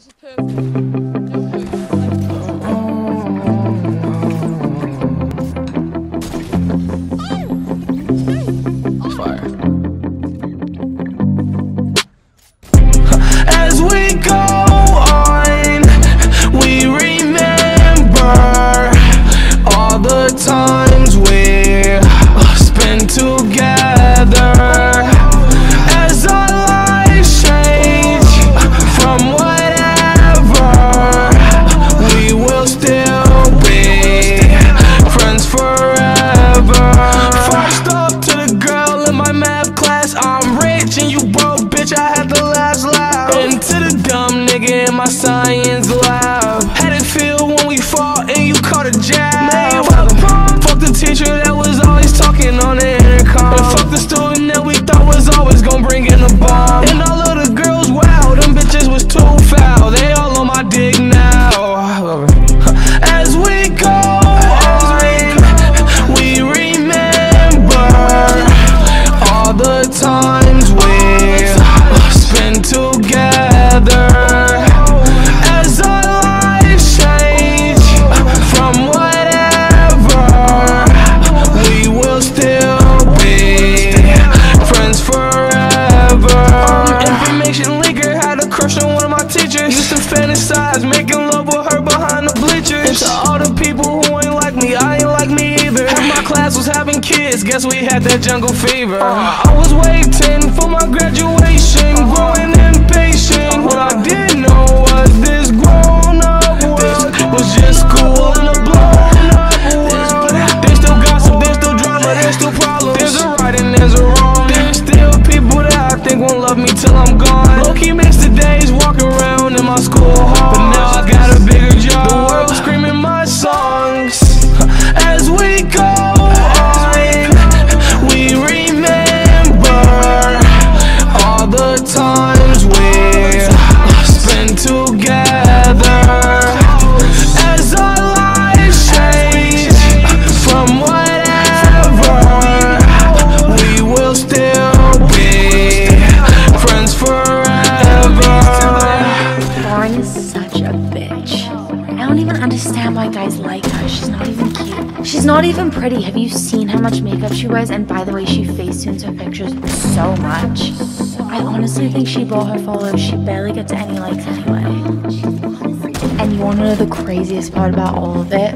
This is perfect. Fire. As we go science Um, information leaker had a crush on one of my teachers. Used to fantasize making love with her behind the bleachers. And to all the people who ain't like me, I ain't like me either. Half my class was having kids, guess we had that jungle fever. I was waiting for my graduation, growing impatient. What I didn't know was this grown up world was just cool in a. There's still gossip, there's still drama, there's still problems. There's a right and there's a wrong. Understand why guys like her. She's not even cute. She's not even pretty. Have you seen how much makeup she wears? And by the way, she facetunes her pictures so much. I honestly think she bought her followers. She barely gets any likes anyway. And you wanna know the craziest part about all of it?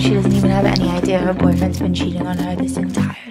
She doesn't even have any idea her boyfriend's been cheating on her this entire